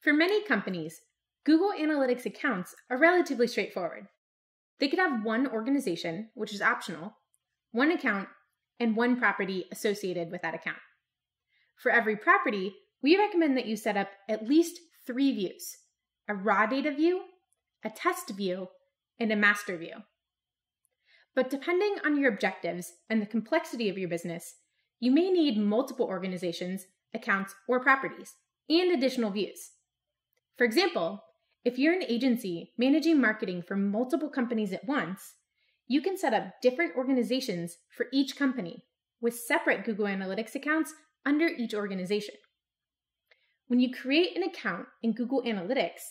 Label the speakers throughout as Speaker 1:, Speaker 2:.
Speaker 1: For many companies, Google Analytics accounts are relatively straightforward. They could have one organization, which is optional, one account, and one property associated with that account. For every property, we recommend that you set up at least three views a raw data view, a test view, and a master view. But depending on your objectives and the complexity of your business, you may need multiple organizations, accounts, or properties, and additional views. For example, if you're an agency managing marketing for multiple companies at once, you can set up different organizations for each company with separate Google Analytics accounts under each organization. When you create an account in Google Analytics,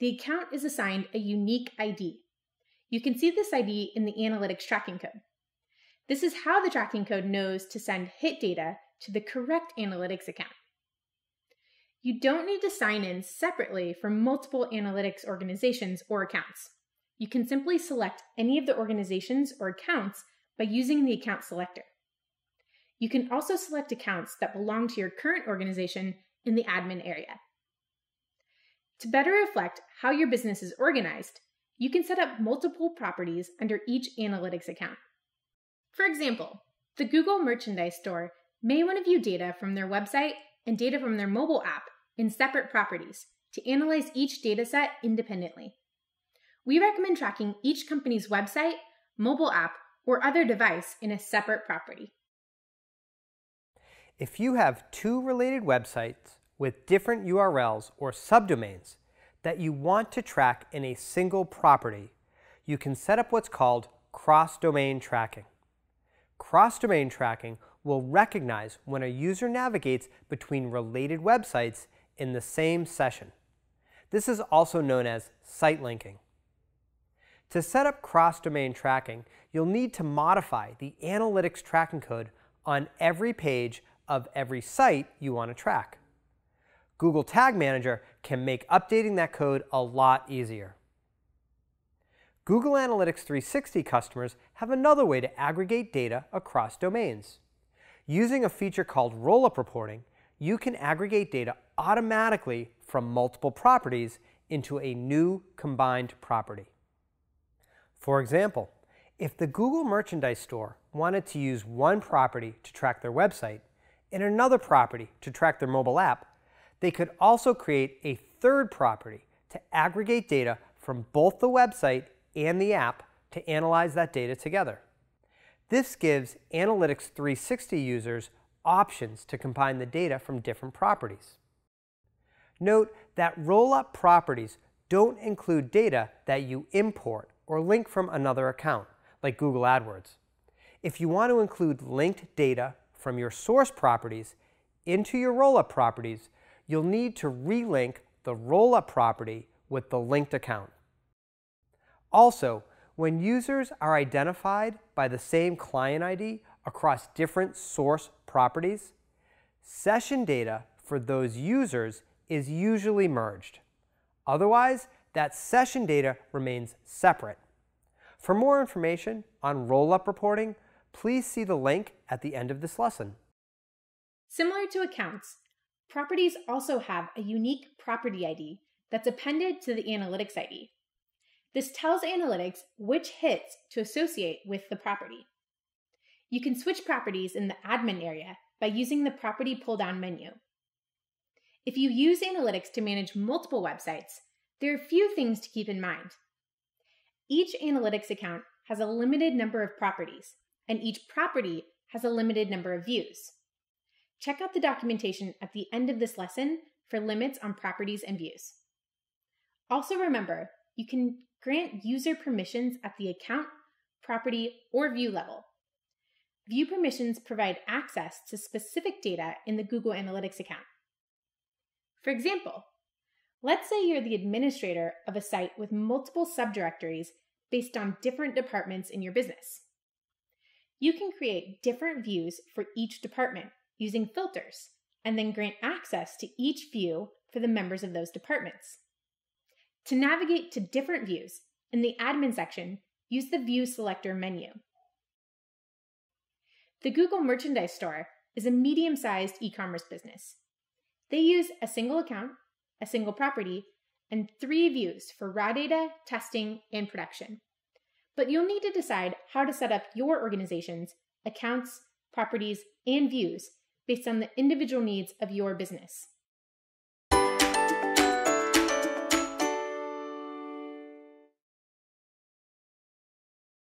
Speaker 1: the account is assigned a unique ID. You can see this ID in the Analytics tracking code. This is how the tracking code knows to send hit data to the correct analytics account. You don't need to sign in separately for multiple analytics organizations or accounts. You can simply select any of the organizations or accounts by using the account selector. You can also select accounts that belong to your current organization in the admin area. To better reflect how your business is organized, you can set up multiple properties under each analytics account. For example, the Google Merchandise Store may want to view data from their website and data from their mobile app in separate properties to analyze each dataset independently. We recommend tracking each company's website, mobile app, or other device in a separate property.
Speaker 2: If you have two related websites with different URLs or subdomains that you want to track in a single property, you can set up what's called cross-domain tracking. Cross-domain tracking will recognize when a user navigates between related websites in the same session. This is also known as site linking. To set up cross-domain tracking, you'll need to modify the analytics tracking code on every page of every site you want to track. Google Tag Manager can make updating that code a lot easier. Google Analytics 360 customers have another way to aggregate data across domains. Using a feature called rollup reporting, you can aggregate data automatically from multiple properties into a new combined property. For example, if the Google Merchandise Store wanted to use one property to track their website and another property to track their mobile app, they could also create a third property to aggregate data from both the website and the app to analyze that data together. This gives Analytics 360 users options to combine the data from different properties. Note that rollup properties don't include data that you import or link from another account, like Google AdWords. If you want to include linked data from your source properties into your rollup properties, you'll need to relink the rollup property with the linked account. Also, when users are identified by the same client ID across different source properties, session data for those users is usually merged. Otherwise, that session data remains separate. For more information on roll-up reporting, please see the link at the end of this lesson.
Speaker 1: Similar to accounts, properties also have a unique property ID that's appended to the analytics ID. This tells analytics which hits to associate with the property. You can switch properties in the admin area by using the property pull down menu. If you use analytics to manage multiple websites, there are a few things to keep in mind. Each analytics account has a limited number of properties, and each property has a limited number of views. Check out the documentation at the end of this lesson for limits on properties and views. Also remember, you can grant user permissions at the account, property, or view level. View permissions provide access to specific data in the Google Analytics account. For example, let's say you're the administrator of a site with multiple subdirectories based on different departments in your business. You can create different views for each department using filters and then grant access to each view for the members of those departments. To navigate to different views, in the admin section, use the View Selector menu. The Google Merchandise Store is a medium sized e commerce business. They use a single account, a single property, and three views for raw data, testing, and production. But you'll need to decide how to set up your organization's accounts, properties, and views based on the individual needs of your business.